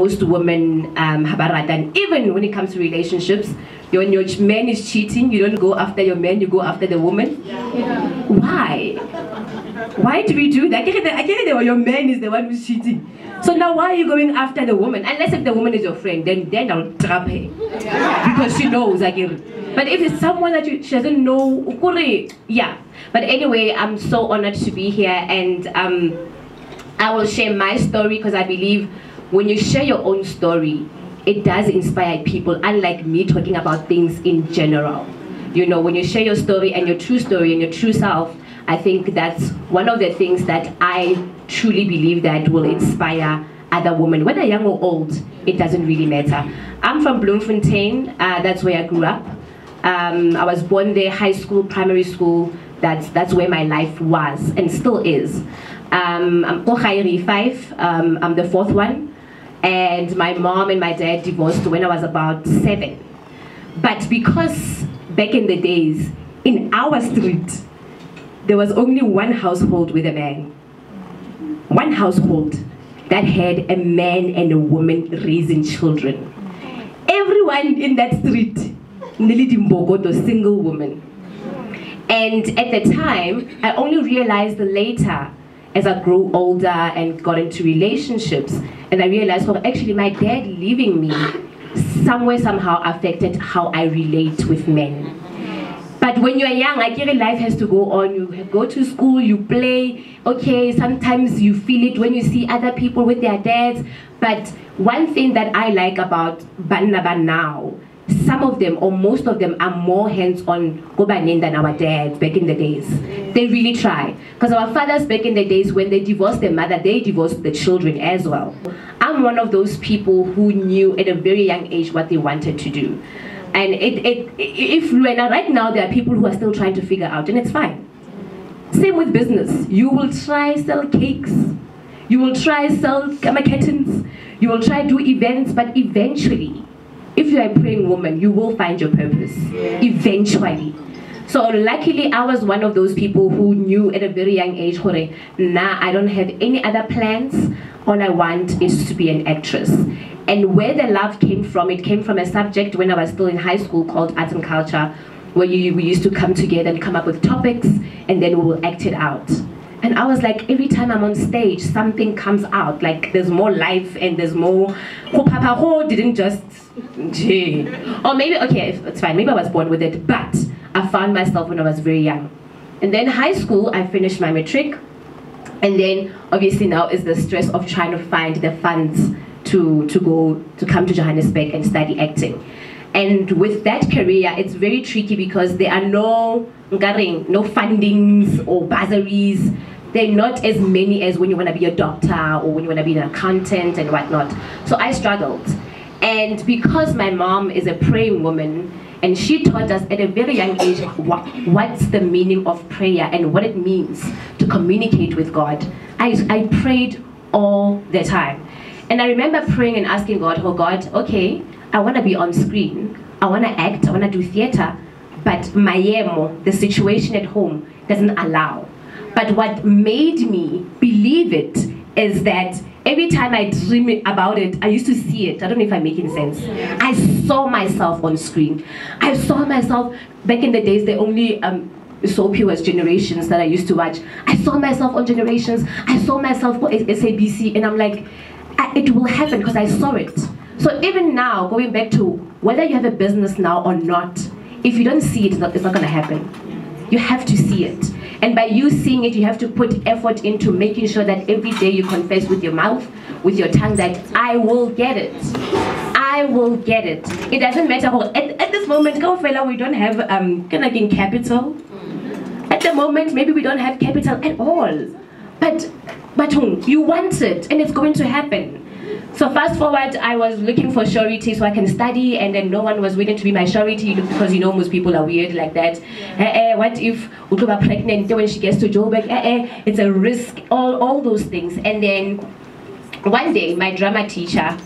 most women um, have a and even when it comes to relationships, when your man is cheating, you don't go after your man, you go after the woman. Yeah. Why? Why do we do that? I get it, your man is the one who's cheating. So now why are you going after the woman? Unless if the woman is your friend, then then I'll trap her. Because she knows I get it. But if it's someone that you, she doesn't know, yeah. But anyway, I'm so honored to be here and um, I will share my story because I believe when you share your own story, it does inspire people, unlike me talking about things in general. You know, when you share your story and your true story and your true self, I think that's one of the things that I truly believe that will inspire other women, whether young or old, it doesn't really matter. I'm from Bloemfontein, uh, that's where I grew up. Um, I was born there, high school, primary school, that's, that's where my life was and still is. Um, I'm Kohairi 5, um, I'm the fourth one and my mom and my dad divorced when I was about seven. But because back in the days, in our street, there was only one household with a man. One household that had a man and a woman raising children. Everyone in that street, Nelly Dimbogoto, single woman. And at the time, I only realized later as I grew older and got into relationships, and I realized, well, actually, my dad leaving me somewhere somehow affected how I relate with men. But when you're young, like your life has to go on. You go to school, you play. Okay, sometimes you feel it when you see other people with their dads. But one thing that I like about Banaba now some of them or most of them are more hands-on Gobanin than our dads back in the days. They really try. Because our fathers back in the days, when they divorced their mother, they divorced the children as well. I'm one of those people who knew at a very young age what they wanted to do. And it, it, if right now there are people who are still trying to figure out, and it's fine. Same with business. You will try sell cakes. You will try sell um, curtains. You will try do events, but eventually if you're a praying woman, you will find your purpose yeah. eventually. So luckily, I was one of those people who knew at a very young age, Hore, nah, I don't have any other plans. All I want is to be an actress. And where the love came from, it came from a subject when I was still in high school called art and culture, where you, we used to come together and come up with topics, and then we will act it out. And I was like, every time I'm on stage, something comes out. Like there's more life and there's more. Oh, Papa Ho didn't just. Gee. Or maybe, okay, it's fine. Maybe I was born with it. But I found myself when I was very young. And then high school, I finished my matric. And then obviously now is the stress of trying to find the funds to, to go to come to Johannesburg and study acting. And with that career, it's very tricky because there are no, no fundings or bursaries. They're not as many as when you want to be a doctor or when you want to be an accountant and whatnot. So I struggled. And because my mom is a praying woman, and she taught us at a very young age what, what's the meaning of prayer and what it means to communicate with God. I, I prayed all the time. And I remember praying and asking God, oh God, okay, I want to be on screen, I want to act, I want to do theater, but my the situation at home, doesn't allow. But what made me believe it is that every time I dream about it, I used to see it. I don't know if I'm making sense. I saw myself on screen. I saw myself back in the days, the only um, soapy was Generations that I used to watch. I saw myself on Generations. I saw myself on SABC, and I'm like, it will happen because I saw it. So even now, going back to whether you have a business now or not, if you don't see it, it's not, not going to happen. You have to see it. And by you seeing it, you have to put effort into making sure that every day you confess with your mouth, with your tongue, that I will get it. I will get it. It doesn't matter at, at this moment, go fella, we don't have um, again capital. At the moment, maybe we don't have capital at all. But, but you want it, and it's going to happen. So fast forward, I was looking for surety so I can study, and then no one was willing to be my surety because you know most people are weird like that. Yeah. Eh, eh, what if Utuba pregnant when she gets to Joburg? Eh, eh, it's a risk. All all those things. And then one day, my drama teacher,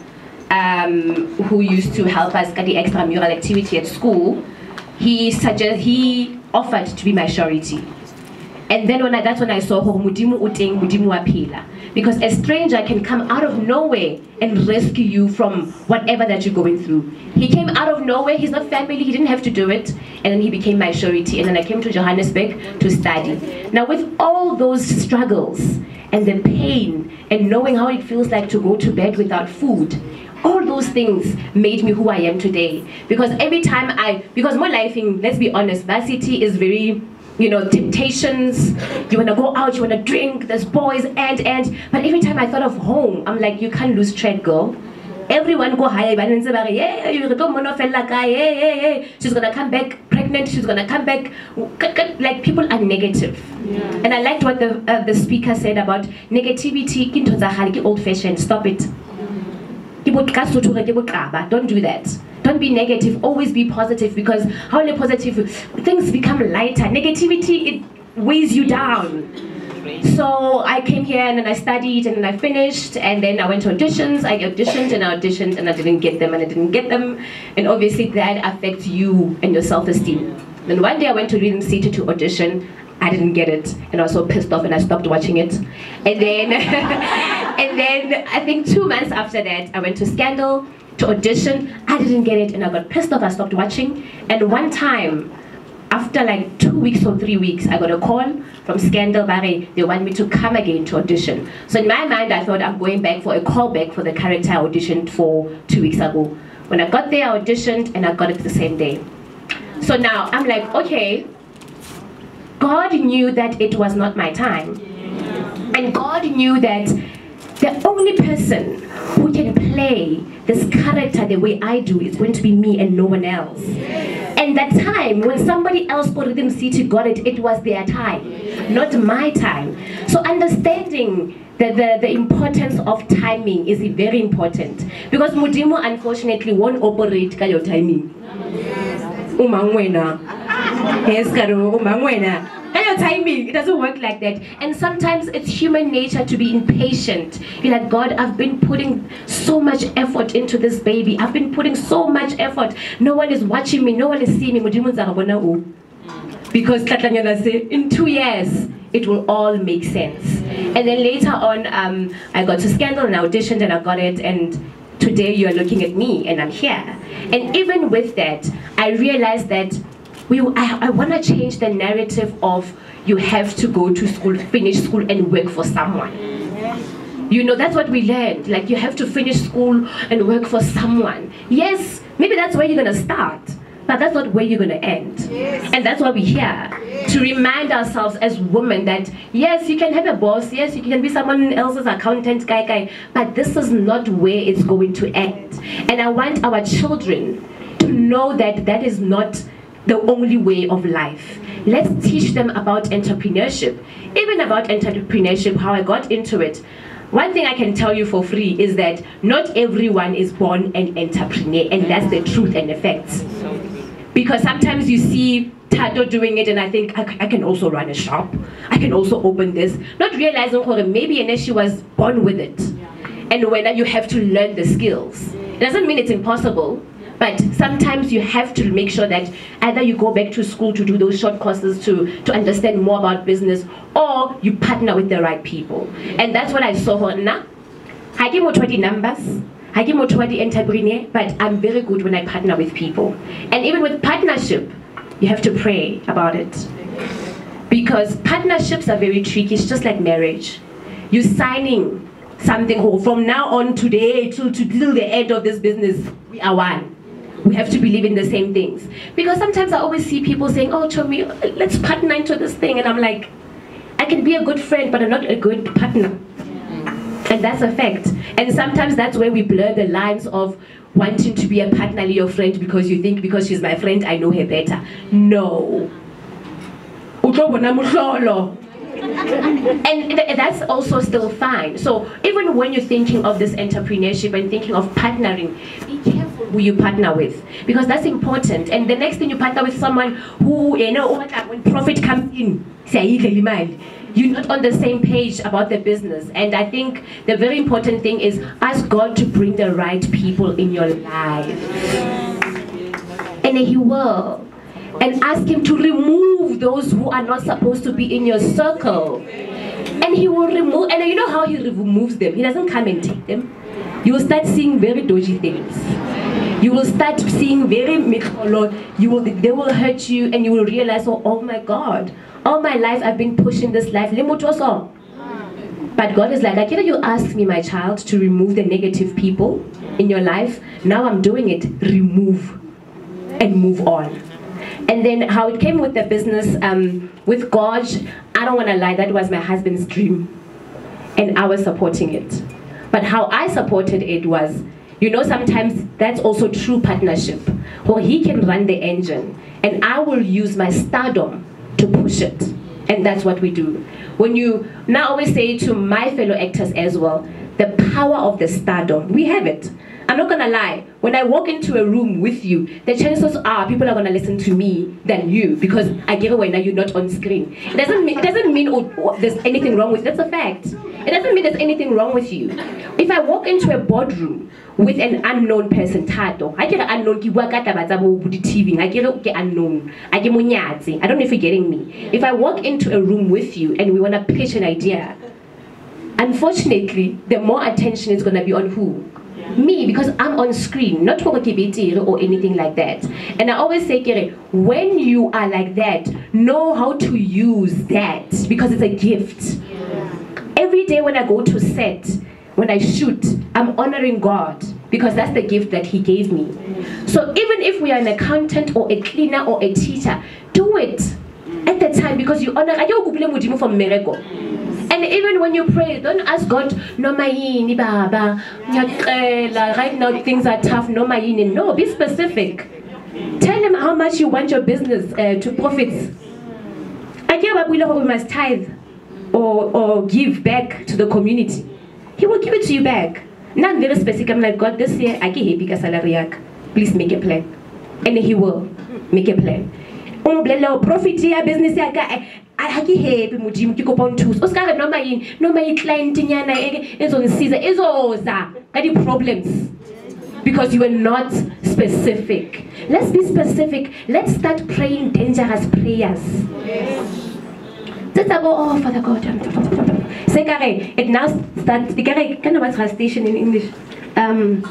um, who used to help us get the extramural activity at school, he suggested he offered to be my surety. And then when I, that's when I saw hore Modimo o teng, Modimo. Because a stranger can come out of nowhere and rescue you from whatever that you're going through. He came out of nowhere, he's not family, he didn't have to do it. And then he became my surety. And then I came to Johannesburg to study. Now with all those struggles and the pain and knowing how it feels like to go to bed without food, all those things made me who I am today. Because every time I, because my life in, let's be honest, varsity is very you know, temptations. You want to go out, you want to drink, there's boys, and, and. But every time I thought of home, I'm like, you can't lose track, girl. Everyone go higher, but yeah, yeah, you don't want to like, yeah, yeah, yeah. She's gonna come back pregnant. She's gonna come back. Like people are negative, yeah. and I liked what the uh, the speaker said about negativity. Old fashioned. Stop it. Don't do that. Don't be negative, always be positive because how only positive things become lighter. Negativity it weighs you down. So I came here and then I studied and then I finished and then I went to auditions. I auditioned and I auditioned and I didn't get them and I didn't get them. And obviously that affects you and your self-esteem. Then one day I went to Rhythm City to audition. I didn't get it and I was so pissed off and I stopped watching it. And then, and then I think two months after that, I went to Scandal to audition. I didn't get it and I got pissed off. I stopped watching. And one time, after like two weeks or three weeks, I got a call from Scandal. They want me to come again to audition. So in my mind, I thought I'm going back for a callback for the character I auditioned for two weeks ago. When I got there, I auditioned and I got it the same day. So now I'm like, okay, God knew that it was not my time. And God knew that the only person who can play this character the way I do is going to be me and no one else. And that time, when somebody else for Rhythm City got it, it was their time, not my time. So understanding the, the, the importance of timing is very important. Because Modimo, unfortunately, won't operate your timing. Umangwena. Yes, Karo, umangwena your timing. It doesn't work like that. And sometimes it's human nature to be impatient. You're like, God, I've been putting so much effort into this baby. I've been putting so much effort. No one is watching me. No one is seeing me. Because in two years, it will all make sense. And then later on, um, I got to Scandal and I auditioned and I got it. And today you're looking at me and I'm here. And even with that, I realized that we, I, I want to change the narrative of you have to go to school, finish school, and work for someone. You know, that's what we learned. Like, you have to finish school and work for someone. Yes, maybe that's where you're going to start, but that's not where you're going to end. Yes. And that's why we're here yes. to remind ourselves as women that, yes, you can have a boss, yes, you can be someone else's accountant, guy, guy, but this is not where it's going to end. And I want our children to know that that is not the only way of life. Let's teach them about entrepreneurship. Even about entrepreneurship, how I got into it. One thing I can tell you for free is that not everyone is born an entrepreneur, and that's the truth and the facts. Because sometimes you see Tato doing it, and I think I, I, can also run a shop. I can also open this. Not realizing maybe and she was born with it. And when you have to learn the skills. It doesn't mean it's impossible, but sometimes you have to make sure that either you go back to school to do those short courses to, to understand more about business or you partner with the right people. And that's what I saw her now. I give 20 numbers. I give 20 entrepreneur, but I'm very good when I partner with people. And even with partnership, you have to pray about it. Because partnerships are very tricky, it's just like marriage. You're signing something whole. from now on today to, to till the end of this business, we are one we have to believe in the same things. Because sometimes I always see people saying, oh, Tommy, let's partner into this thing. And I'm like, I can be a good friend, but I'm not a good partner. And that's a fact. And sometimes that's where we blur the lines of wanting to be a partner your friend because you think because she's my friend, I know her better. No. and that's also still fine. So even when you're thinking of this entrepreneurship and thinking of partnering, be careful who you partner with because that's important and the next thing you partner with someone who you know when profit comes in say you're not on the same page about the business and i think the very important thing is ask god to bring the right people in your life and he will and ask him to remove those who are not supposed to be in your circle. And he will remove, and you know how he removes them? He doesn't come and take them. You will start seeing very dodgy things. You will start seeing very mikholo. You will, they will hurt you, and you will realize, oh, oh my God, all my life I've been pushing this life. But God is like, I can you ask me, my child, to remove the negative people in your life. Now I'm doing it. Remove and move on. And then how it came with the business um, with God, I don't want to lie, that was my husband's dream. And I was supporting it. But how I supported it was, you know, sometimes that's also true partnership, where he can run the engine and I will use my stardom to push it. And that's what we do. When you now always say to my fellow actors as well, the power of the stardom, we have it. I'm not gonna lie. When I walk into a room with you, the chances are people are gonna listen to me than you because I give away now you're not on screen. It doesn't mean it doesn't mean oh, oh, there's anything wrong with it, that's a fact. It doesn't mean there's anything wrong with you. If I walk into a boardroom with an unknown person, Tato, I get an unknown I get unknown. I get. I don't know if you're getting me. If I walk into a room with you and we wanna pitch an idea, unfortunately, the more attention is gonna be on who? me because I'm on screen, not for or anything like that. And I always say, Kere, when you are like that, know how to use that because it's a gift. Every day when I go to set, when I shoot, I'm honoring God because that's the gift that He gave me. So even if we are an accountant or a cleaner or a teacher, do it at the time because you honor. I don't from miracle. And even when you pray, don't ask God, no mayini baba, right now things are tough, no mayini. No, be specific. Tell him how much you want your business uh, to profits. I care about we must tithe or, or give back to the community. He will give it to you back. Not very specific. I'm like, God, this year I get happy salary. Please make a plan. And he will make a plan. Oh, profit business ha ke happy modimo ke kopa nthusa o se ka re noma yini noma i-clientnyana ezongisiza izoza ka di-problems because you were not specific let's be specific let's start praying dangerous prayers tse go oh father god se kare it now starts di kare ka no ba translation in english um,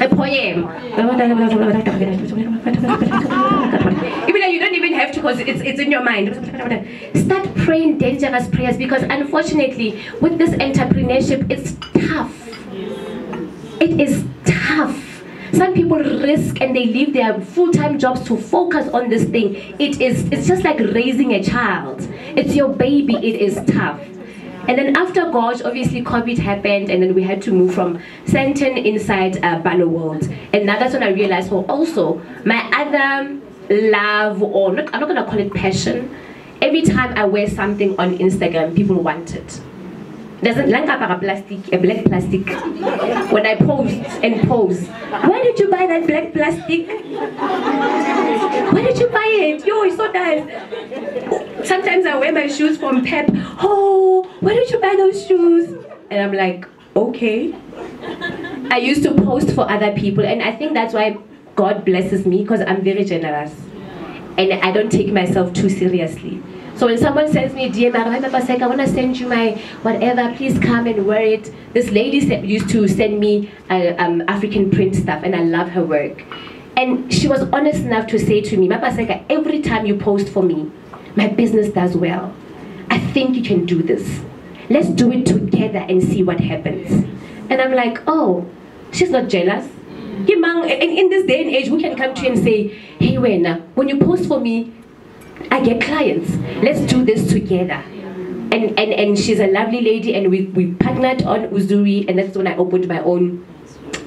a poem. Even though you don't even have to because it's, it's in your mind. Start praying dangerous prayers because unfortunately with this entrepreneurship, it's tough. It is tough. Some people risk and they leave their full-time jobs to focus on this thing. It is, it's just like raising a child. It's your baby, it is tough. And then after Gorge, obviously COVID happened and then we had to move from Sandton inside uh, World. And now that's when I realized, well, also, my other love, or not, I'm not gonna call it passion, every time I wear something on Instagram, people want it doesn't a plastic, a black plastic. When I post and pose, where did you buy that black plastic? Where did you buy it? Yo, it's so nice. Sometimes I wear my shoes from Pep. Oh, where did you buy those shoes? And I'm like, okay. I used to post for other people, and I think that's why God blesses me because I'm very generous. And I don't take myself too seriously. So when someone sends me a DM, I remember saying, I want to send you my whatever, please come and wear it. This lady used to send me uh, um, African print stuff, and I love her work. And she was honest enough to say to me, Mapaseka, every time you post for me, my business does well. I think you can do this. Let's do it together and see what happens. And I'm like, oh, she's not jealous. In this day and age, we can come to you and say, hey, Wena, when you post for me, I get clients. Let's do this together. And, and, and she's a lovely lady and we, we partnered on Uzuri and that's when I opened my own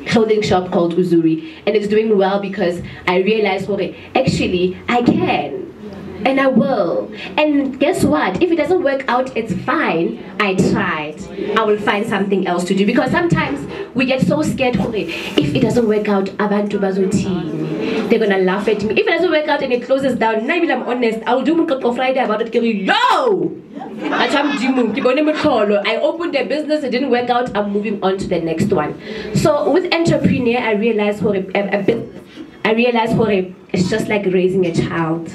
clothing shop called Uzuri and it's doing well because I realized, okay, actually I can and I will. And guess what? If it doesn't work out, it's fine. I tried. I will find something else to do because sometimes we get so scared. Okay, if it doesn't work out, abantu bazothini. They're gonna laugh at me. If it doesn't work out and it closes down, maybe I'm honest. I'll do Mukako Friday about it. Yo! I opened a business, it didn't work out, I'm moving on to the next one. So with entrepreneur, I realized bit I realized for it's just like raising a child.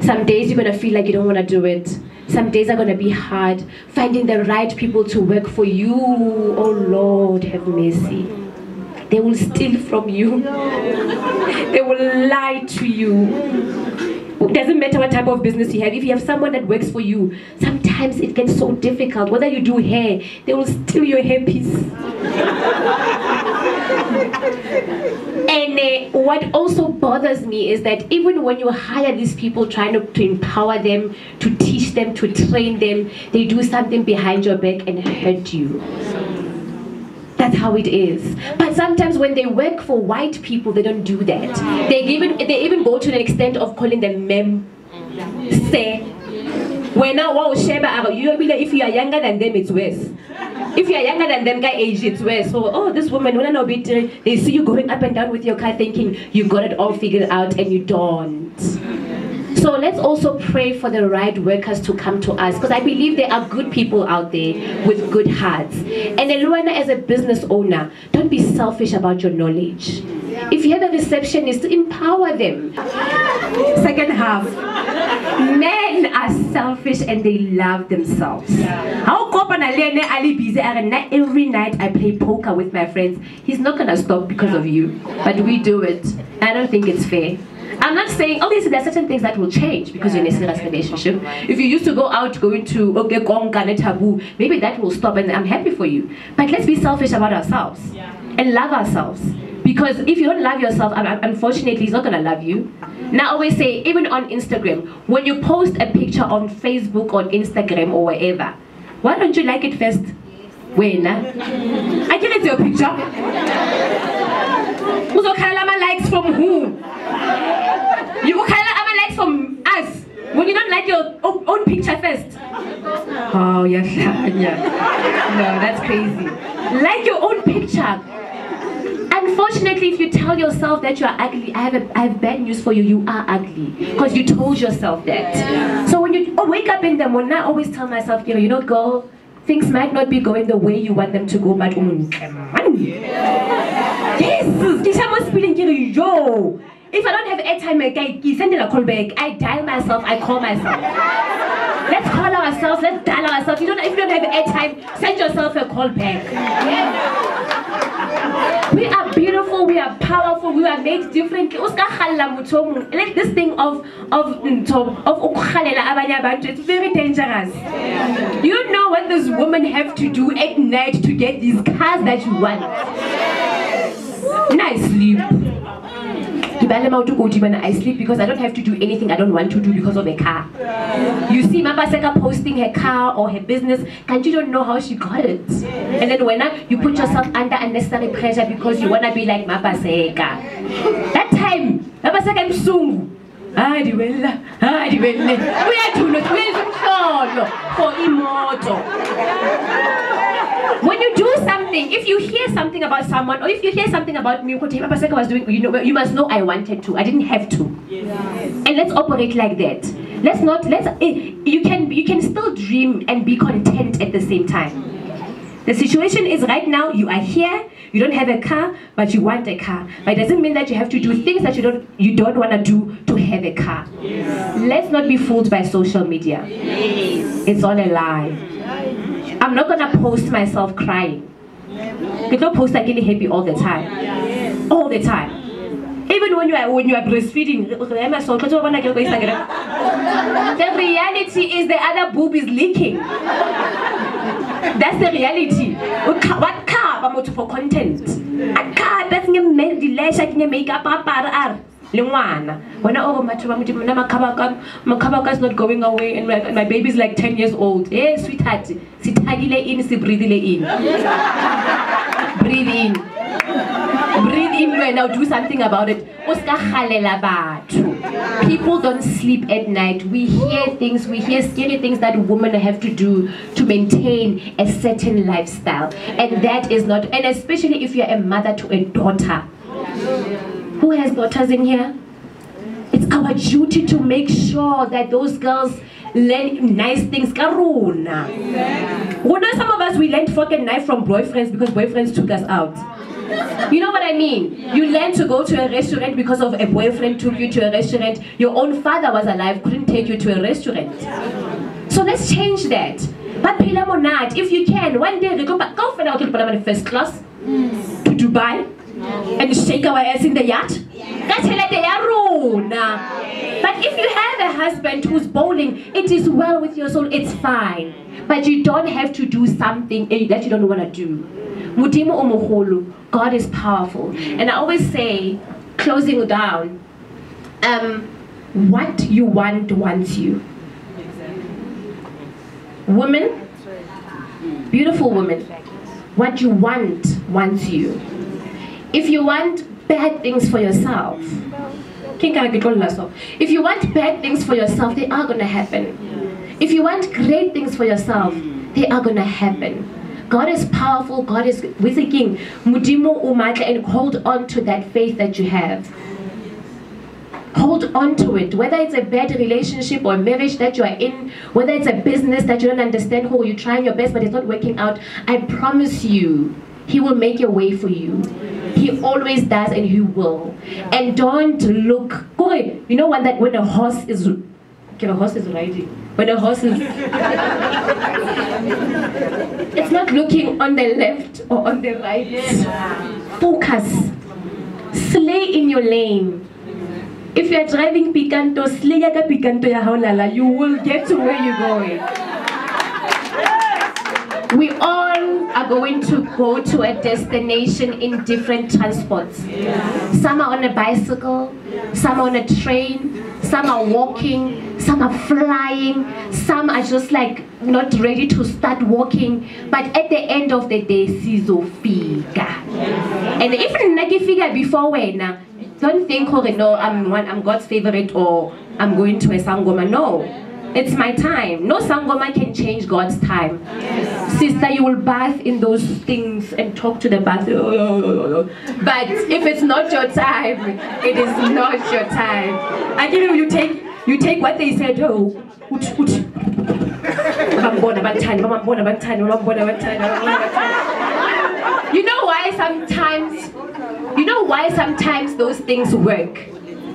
Some days you're gonna feel like you don't wanna do it. Some days are gonna be hard. Finding the right people to work for you. Oh Lord, have mercy. They will steal from you. they will lie to you. It doesn't matter what type of business you have. If you have someone that works for you, sometimes it gets so difficult. Whether you do hair, they will steal your hairpiece. and uh, what also bothers me is that even when you hire these people trying to, to empower them, to teach them, to train them, they do something behind your back and hurt you. That's how it is. But sometimes when they work for white people, they don't do that. They even they even go to the extent of calling them mem, say. When now wow sheba you if you are younger than them, it's worse. If you are younger than them, guy age, it's worse. So oh, this woman, when I know they see you going up and down with your car, thinking you got it all figured out, and you don't. Let's also pray for the right workers to come to us because I believe there are good people out there with good hearts. And Eluana, as a business owner, don't be selfish about your knowledge. If you have a receptionist, empower them. Second half. Men are selfish and they love themselves. How every night I play poker with my friends. He's not gonna stop because of you. But we do it. I don't think it's fair. I'm not saying, obviously there are certain things that will change because you're in a serious relationship. If you used to go out going to okay, gongane taboo, maybe that will stop and I'm happy for you. But let's be selfish about ourselves and love ourselves. Because if you don't love yourself, unfortunately, he's not gonna love you. Now I always say, even on Instagram, when you post a picture on Facebook, on Instagram, or wherever, why don't you like it first? When? I can it's your picture. likes from who? You will ama likes from us when you don't like your own picture first. Oh, yeah, yeah. No, that's crazy. Like your own picture. Unfortunately, if you tell yourself that you are ugly, I have, a, I have bad news for you. You are ugly because you told yourself that. So when you wake up in the morning, I always tell myself, you know, you know, girl, things might not be going the way you want them to go, but um, yes, this feeling, yo. If I don't have airtime, I send a call back. I dial myself, I call myself. Let's call ourselves, let's dial ourselves. You don't, if you don't have airtime, send yourself a call back. We are beautiful, we are powerful, we are made differently. Like this thing of of of it's very dangerous. You know what these women have to do at night to get these cars that you want. Nice sleep. I sleep because I don't have to do anything I don't want to do because of a car. You see Mapaseka posting her car or her business, and you don't know how she got it. And then when you put yourself under unnecessary pressure because you want to be like Mapaseka. That time, Mapaseka msungu. Ah, diwela, ah, diwele. Uyaduna, uyenza umhlolo for imoto. When you do something, if you hear something about someone, or if you hear something about me, Paseka was doing, you know, you must know I wanted to. I didn't have to. Yes. And let's operate like that. Let's not. Let's. Eh, you can. You can still dream and be content at the same time. The situation is right now you are here, you don't have a car, but you want a car. But it doesn't mean that you have to do things that you don't you don't want to do to have a car. Yes. Let's not be fooled by social media. Yes. It's all a lie. I'm not gonna post myself crying. You don't post like really happy all the time. All the time. Even when you are when you are breastfeeding, the reality is the other boob is leaking. That's the reality. What car for content? A car that's the makeup le ngwana. Wena o matho ba modimo nna makhaba ka is not going away and my, my baby is like 10 years old. Hey sweetheart sithakile in se breathile in breathe in breathe in wena do something about it people don't sleep at night we hear things we hear scary things that women have to do to maintain a certain lifestyle and that is not and especially if you're a mother to a daughter who has daughters in here? It's our duty to make sure that those girls learn nice things. Karuna. You know, some of us, we learned fucking knife from boyfriends because boyfriends took us out. You know what I mean? You learn to go to a restaurant because of a boyfriend took you to a restaurant. Your own father was alive, couldn't take you to a restaurant. So let's change that. But phela monate, if you can, one day go back, go for now to first class to Dubai and shake our ass in the yacht. That's ya rona. But if you have a husband who's bowling, it is well with your soul, it's fine. But you don't have to do something eh, that you don't want to do. God is powerful. And I always say, closing down, um, what you want wants you. Women, beautiful women, what you want wants you. If you want bad things for yourself, if you want bad things for yourself, they are going to happen. If you want great things for yourself, they are going to happen. God is powerful, God is with the king. Mudimo umata and hold on to that faith that you have. Hold on to it. Whether it's a bad relationship or marriage that you are in, whether it's a business that you don't understand, who you're trying your best but it's not working out, I promise you, He will make a way for you. He always does and He will. And don't look. good. You know when that when a horse is a horse is riding. When a horse is it's not looking on the left or on the right. Focus. Slay in your lane. If you are driving Picanto, slay ka Picanto ya haulala, you will get to where you're going. We all are going to go to a destination in different transports. Some are on a bicycle, some are on a train, some are walking, some are flying, some are just like not ready to start walking. But at the end of the day, sizofika. And even if nakifika before when, don't think, oh no, I'm one, I'm God's favorite or I'm going to a sangoma. No. It's my time. No sangoma can change God's time. Yes. Sister, you will bath in those things and talk to the bath. But if it's not your time, it is not your time. And you know, you take you take what they said, oh, you know why sometimes you know why sometimes those things work?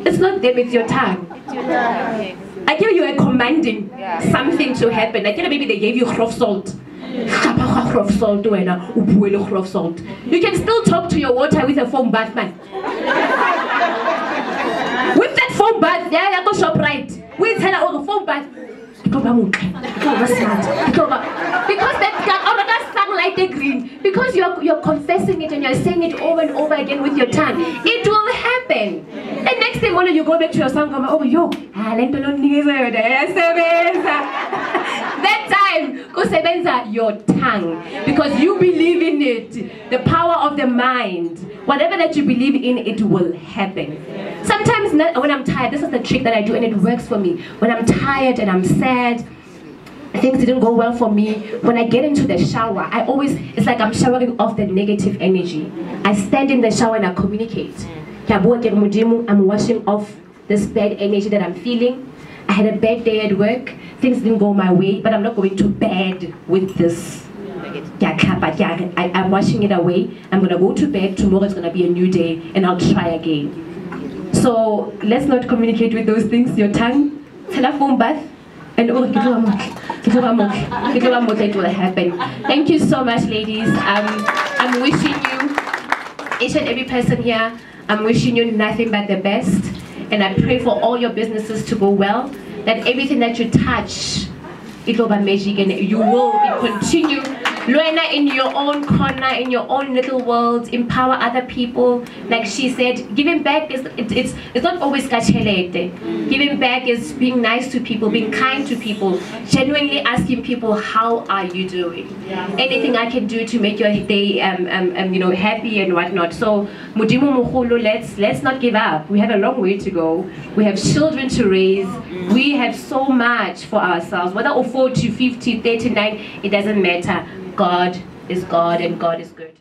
It's not them, it's your tongue. I give you a commanding yeah. something to happen. I think maybe they gave you salt. salt salt. You can still talk to your water with a foam bath, man. with that foam bath, yeah, I go shop right. We tell her, oh, foam bath. Because that that sunlight they green. Because you're you're confessing it and you're saying it over and over again with your tongue. It will happen. And next thing when you go back to your song, come oh yo, ah, that time, kusebenza your tongue because you believe in it. The power of the mind. Whatever that you believe in, it will happen. Sometimes when I'm tired, this is the trick that I do and it works for me. When I'm tired and I'm sad, things didn't go well for me. When I get into the shower, I always, it's like I'm showering off the negative energy. I stand in the shower and I communicate. I'm washing off this bad energy that I'm feeling. I had a bad day at work. Things didn't go my way, but I'm not going to bed with this. I'm washing it away. I'm going to go to bed. Tomorrow is going to be a new day, and I'll try again. So let's not communicate with those things. Your tongue, telephone bath, and oh, it will happen. Thank you so much, ladies. Um, I'm wishing you, each and every person here, I'm wishing you nothing but the best. And I pray for all your businesses to go well, that everything that you touch, it will be magic and you will continue Luena in your own corner, in your own little world, empower other people. Like she said, giving back is it, it's it's not always kachelete. Giving back is being nice to people, being kind to people, genuinely asking people how are you doing. Anything I can do to make your day um, um, um you know happy and whatnot. So Mudimu Mukhulu, let's let's not give up. We have a long way to go. We have children to raise. We have so much for ourselves. Whether 40, 50, 39, it doesn't matter God is God and God is good.